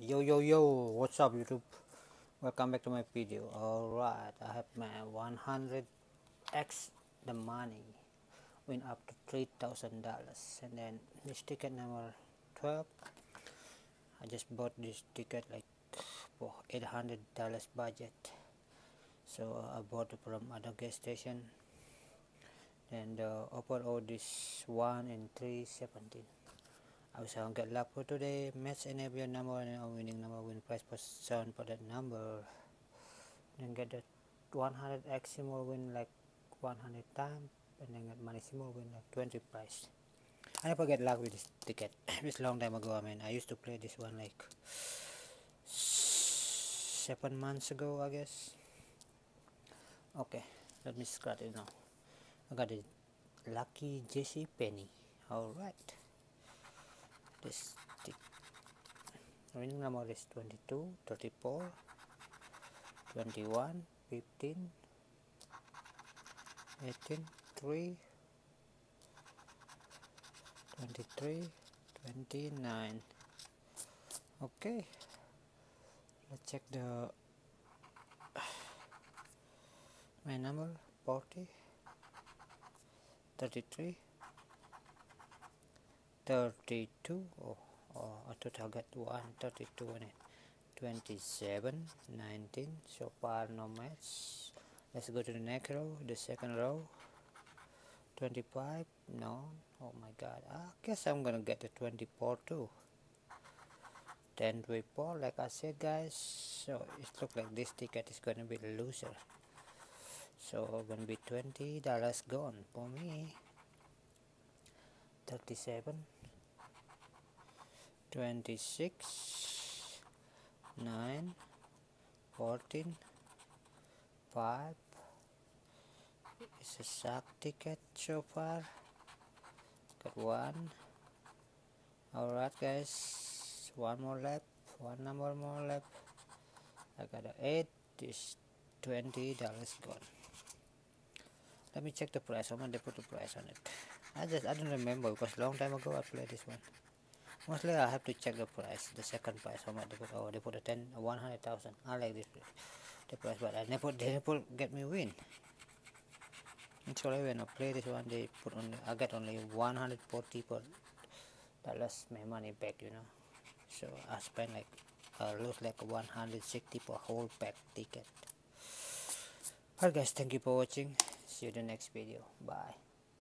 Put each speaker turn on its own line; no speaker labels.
yo yo yo what's up youtube? Welcome back to my video. All right i have my 100x the money went up to three thousand dollars. And then this ticket number 12 i just bought this ticket like for 800 dollars budget. So i bought it from other gas station. And uh, overall this one and 317 I I will get luck for today. Match of your number and a winning number win prize position for that number. Then get the 100x symbol win like 100 times and then get money symbol win like 20 prize. I never get luck with this ticket. this long time ago. I mean, I used to play this one like seven months ago, I guess. Okay, let me start it now. I got a lucky JC Penny. All right this stick winning number is 22 34 21 15 18 3 23 29 okay. Let's check the my number 40 33 32 oh, oh I thought I got 1 32 in it? 27 19 so far no match. Let's go to the next row the second row. 25 no oh my god I guess I'm gonna get the 24 too. 10 24 like I said guys so it looks like this ticket is gonna be the loser. So gonna be 20 dollars gone for me 37 26 9 14 5 it's a shark ticket so far. Got one. Alright guys. One more left one number more left I got an 8 this 20 dollars gone. Let me check the price. How much they put the price on it I just I don't remember because a long time ago I played this one. Mostly I have to check the price, the second price, how much they put. Oh, they put a ten, one hundred thousand. I like this the price, but I never they never get me win. Actually, when I play this one, they put only I get only one hundred forty per dollars my money back, you know. So I spend like I lose like one hundred sixty per whole pack ticket. Alright guys, thank you for watching. See you in the next video. Bye.